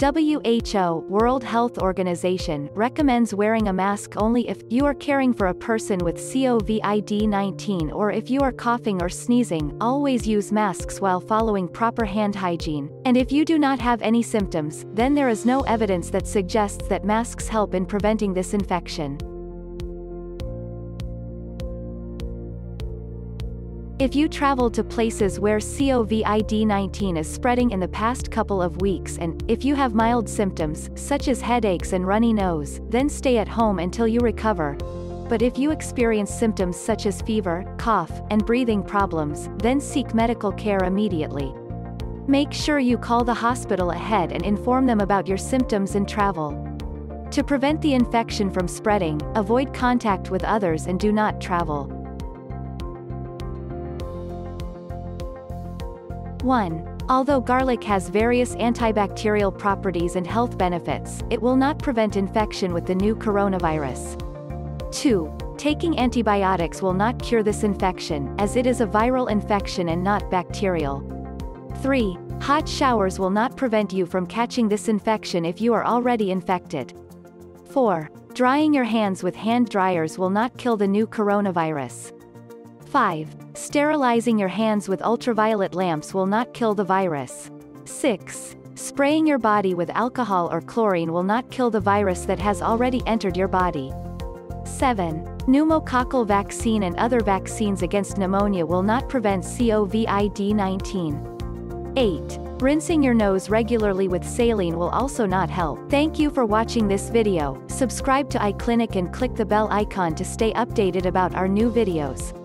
WHO World Health Organization recommends wearing a mask only if you are caring for a person with COVID-19 or if you are coughing or sneezing. Always use masks while following proper hand hygiene. And if you do not have any symptoms, then there is no evidence that suggests that masks help in preventing this infection. If you travel to places where COVID-19 is spreading in the past couple of weeks and, if you have mild symptoms, such as headaches and runny nose, then stay at home until you recover. But if you experience symptoms such as fever, cough, and breathing problems, then seek medical care immediately. Make sure you call the hospital ahead and inform them about your symptoms and travel. To prevent the infection from spreading, avoid contact with others and do not travel. 1. Although garlic has various antibacterial properties and health benefits, it will not prevent infection with the new coronavirus. 2. Taking antibiotics will not cure this infection, as it is a viral infection and not bacterial. 3. Hot showers will not prevent you from catching this infection if you are already infected. 4. Drying your hands with hand dryers will not kill the new coronavirus. 5. Sterilizing your hands with ultraviolet lamps will not kill the virus. 6. Spraying your body with alcohol or chlorine will not kill the virus that has already entered your body. 7. Pneumococcal vaccine and other vaccines against pneumonia will not prevent COVID-19. 8. Rinsing your nose regularly with saline will also not help. Thank you for watching this video, subscribe to iCliniq and click the bell icon to stay updated about our new videos.